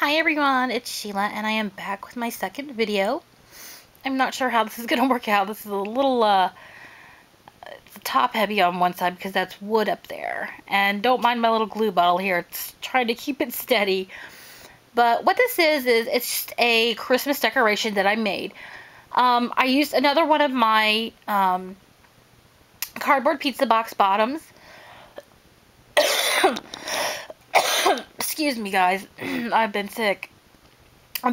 Hi everyone, it's Sheila and I am back with my second video. I'm not sure how this is going to work out. This is a little uh, top heavy on one side because that's wood up there. And don't mind my little glue bottle here. It's trying to keep it steady. But what this is, is it's just a Christmas decoration that I made. Um, I used another one of my um, cardboard pizza box bottoms. Excuse me, guys. I've been sick.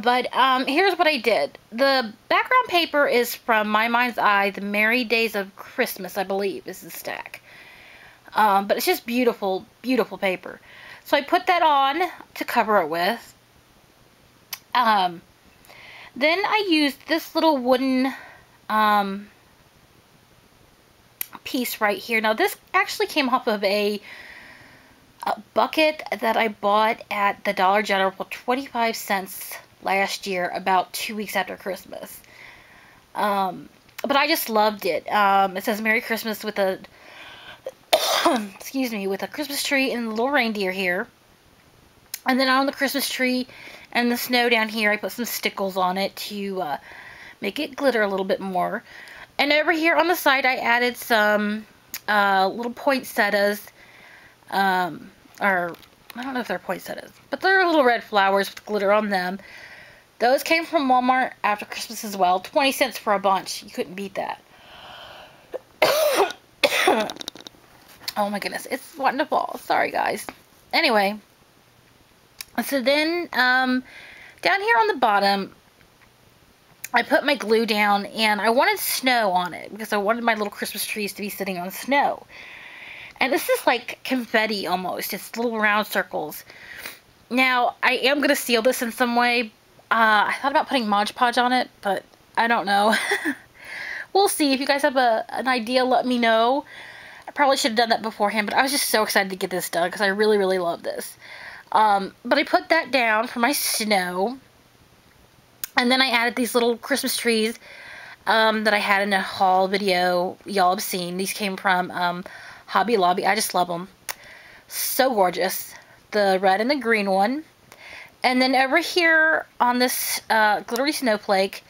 But um, here's what I did. The background paper is from My Mind's Eye, The Merry Days of Christmas, I believe, is the stack. Um, but it's just beautiful, beautiful paper. So I put that on to cover it with. Um, then I used this little wooden um, piece right here. Now this actually came off of a, a bucket that I bought at the Dollar General for 25 cents last year, about two weeks after Christmas. Um, but I just loved it. Um, it says Merry Christmas with a, excuse me, with a Christmas tree and little reindeer here. And then on the Christmas tree and the snow down here, I put some stickles on it to uh, make it glitter a little bit more. And over here on the side, I added some uh, little poinsettias, um, or I don't know if they're poinsettias, but they're little red flowers with glitter on them. Those came from Walmart after Christmas as well. 20 cents for a bunch. You couldn't beat that. oh my goodness. It's wonderful. Sorry, guys. Anyway. So then, um, down here on the bottom, I put my glue down and I wanted snow on it because I wanted my little Christmas trees to be sitting on snow. And this is like confetti almost. It's little round circles. Now, I am going to seal this in some way, uh, I thought about putting Mod Podge on it, but I don't know. we'll see. If you guys have a, an idea, let me know. I probably should have done that beforehand, but I was just so excited to get this done because I really, really love this. Um, but I put that down for my snow. And then I added these little Christmas trees um, that I had in a haul video y'all have seen. These came from um, Hobby Lobby. I just love them. So gorgeous. The red and the green one. And then over here on this uh, glittery snowflake,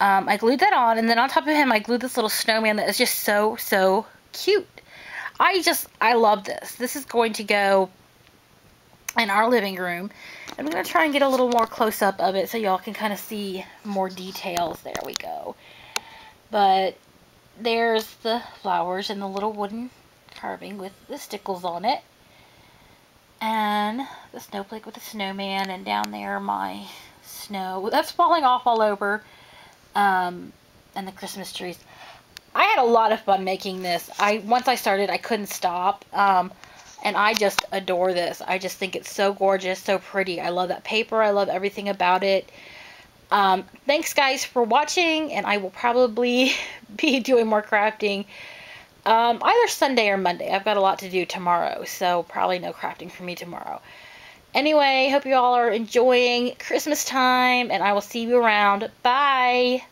um, I glued that on. And then on top of him, I glued this little snowman that is just so, so cute. I just, I love this. This is going to go in our living room. I'm going to try and get a little more close-up of it so y'all can kind of see more details. There we go. But there's the flowers and the little wooden carving with the stickles on it and the snowflake with the snowman, and down there my snow. That's falling off all over, um, and the Christmas trees. I had a lot of fun making this. I Once I started, I couldn't stop, um, and I just adore this. I just think it's so gorgeous, so pretty. I love that paper. I love everything about it. Um, thanks, guys, for watching, and I will probably be doing more crafting um, either Sunday or Monday. I've got a lot to do tomorrow, so probably no crafting for me tomorrow. Anyway, hope you all are enjoying Christmas time, and I will see you around. Bye!